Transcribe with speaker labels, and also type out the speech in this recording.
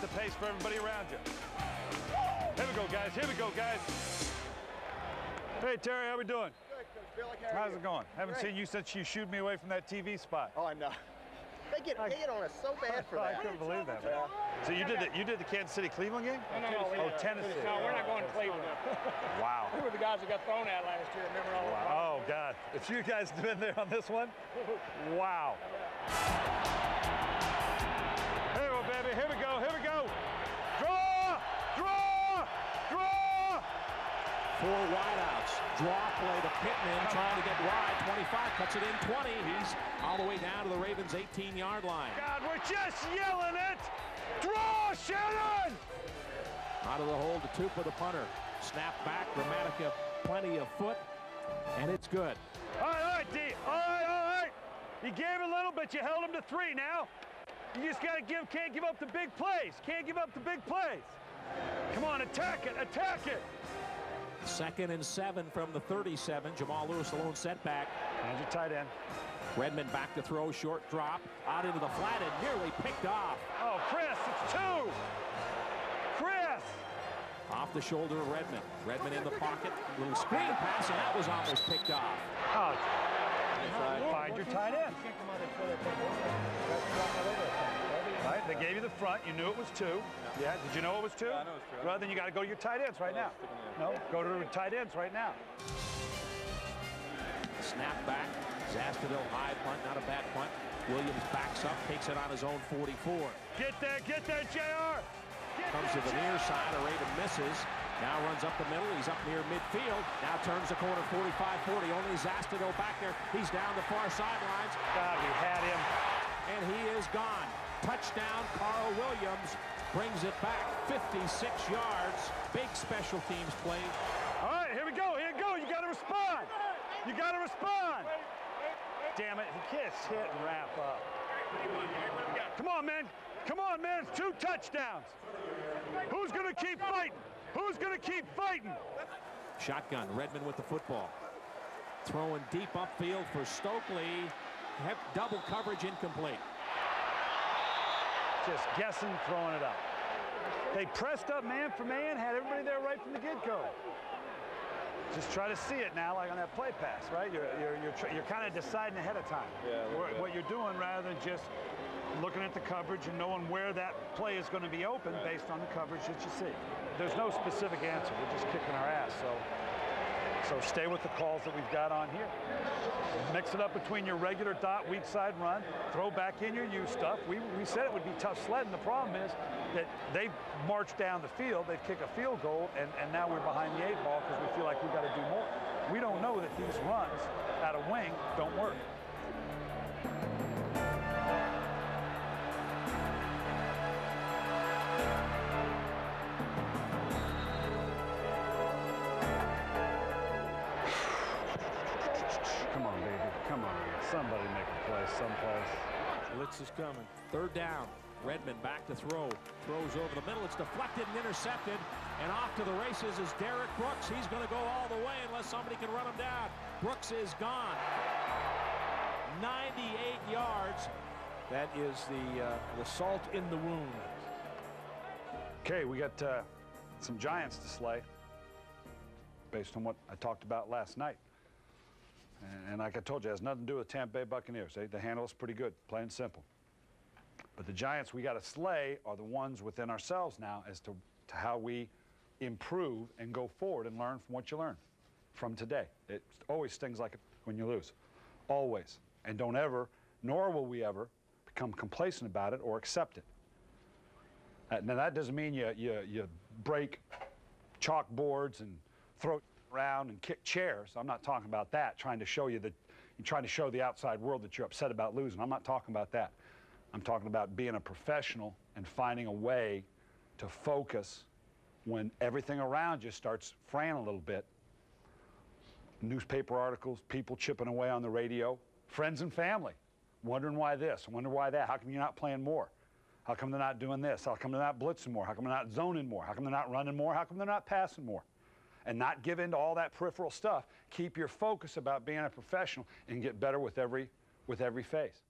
Speaker 1: set the pace for everybody around you. Here we go, guys. Here we go, guys. Hey, Terry, how we doing?
Speaker 2: Good, Coach Billick. How
Speaker 1: How's
Speaker 2: you?
Speaker 1: it going? Haven't
Speaker 2: Great.
Speaker 1: seen you since you shooed me away from that TV spot.
Speaker 2: Oh, I know. They get
Speaker 1: I-
Speaker 2: hate on us so bad for
Speaker 1: I
Speaker 2: that.
Speaker 1: I couldn't believe that. man. So you did the you did the Kansas City Cleveland game?
Speaker 3: No, no, no.
Speaker 1: Oh, Tennessee.
Speaker 3: No, we're not going to Cleveland.
Speaker 1: Wow.
Speaker 3: We were the guys that got thrown at last year. Remember all that?
Speaker 1: Oh God! If you guys have been there on this one, wow.
Speaker 4: Cuts it in 20. He's all the way down to the Ravens' 18-yard line.
Speaker 1: God, we're just yelling it. Draw, Shannon!
Speaker 4: Out of the hole to Tupa, the punter. Snap back. Gramatica, plenty of foot, and it's good.
Speaker 1: All right, all right, D. All right, all right. You gave a little, but you held him to three now. You just gotta give, can't give up the big plays. Can't give up the big plays. Come on, attack it, attack it.
Speaker 4: Second and seven from the 37. Jamal Lewis, alone lone setback.
Speaker 1: And your tight end.
Speaker 4: Redman back to throw, short drop, out into the flat and nearly picked off.
Speaker 1: Oh, Chris, it's two. Chris.
Speaker 4: Off the shoulder of Redman. Redman in the pocket, little screen pass, and that was almost picked off.
Speaker 1: Oh, find your tight end. Right, they gave you the front. You knew it was two. Yeah, did you know it was two?
Speaker 5: Yeah, I know it was two.
Speaker 1: Well, then you got to go to your tight ends right now. No, go to the tight ends right now.
Speaker 4: Snap back. Zastudil high punt, not a bad punt. Williams backs up, takes it on his own 44.
Speaker 1: Get there, get there, JR. Get
Speaker 4: Comes to
Speaker 1: that,
Speaker 4: the near side, Araden misses. Now runs up the middle, he's up near midfield. Now turns the corner 45-40, only Zastudil back there. He's down the far sidelines,
Speaker 1: God, we had him.
Speaker 4: and he is gone. Touchdown, Karl Williams brings it back 56 yards. Big special teams play.
Speaker 1: All right, here we go, here we go. You got to respond. You got to respond. Damn it, he can't hit and wrap up. Come on, man. Come on, man. It's two touchdowns. Who's going to keep fighting? Who's going to keep fighting?
Speaker 4: Shotgun, Redman with the football. Throwing deep upfield for Stokley. Double coverage incomplete.
Speaker 1: Just guessing, throwing it up. They pressed up man for man, had everybody there right from the get-go. Just try to see it now, like on that play pass, right? You're you're you're, you're kind of deciding ahead of time.
Speaker 5: Yeah,
Speaker 1: What- what you're doing rather than just looking at the coverage and knowing where that play is going to be open based on the coverage that you see. There's no specific answer. We're just kicking our ass. So so stay with the calls that we've got on here. Mix it up between your regular dot weak side run, throw back in your U stuff. We, we said it would be tough sledding. The problem is that they march down the field, they kick a field goal, and, and now we're behind the eight ball because we feel like we've got to do more. We don't know that these runs out of wing don't work. Make a play someplace.
Speaker 4: Blitz is coming. Third down. Redman back to throw. Throws over the middle. It's deflected and intercepted. And off to the races is Derrick Brooks. He's going to go all the way unless somebody can run him down. Brooks is gone. 98 yards. That is the uh, the salt in the wound.
Speaker 1: Okay, we got uh, some giants to slay based on what I talked about last night. And, like I told you, it has nothing to do with Tampa Bay Buccaneers. They, they handle is pretty good, plain and simple. But the giants we got to slay are the ones within ourselves now as to, to how we improve and go forward and learn from what you learn from today. It always stings like it when you lose. Always. And don't ever, nor will we ever, become complacent about it or accept it. Uh, Now that doesn't mean you, you, you break chalkboards and throw around and kick chairs. I'm not talking about that, trying to show you that you're trying to show the outside world that you're upset about losing. I'm not talking about that. I'm talking about being a professional and finding a way to focus when everything around you starts fraying a little bit. Newspaper articles, people chipping away on the radio, friends and family wondering why this, wondering why that. How come you're not playing more? How come they're not doing this? How come they're not blitzing more? How come they're not zoning more? How come they're not running more? How come they're not passing more? And not give in to all that peripheral stuff. Keep your focus about being a professional and get better with every with every phase.